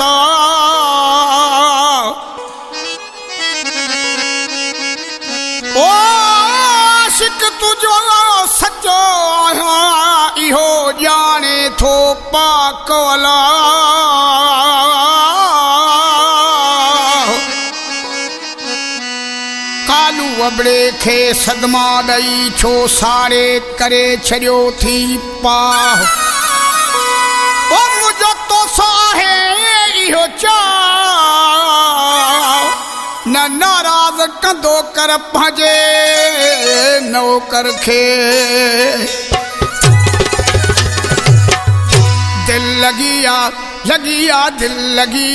ابڙي تنهنجو سچو آهيان ڄاڻي ٿو ڪالو وبڙي کي صدما ڏيئي ڇو ساڙي ڪري ڇڏيو ٿي پا इहो न नाराज़ कंदो कर पंहिंजे नौकर खे। दिल लॻी आहे लॻी आहे दिल लॻी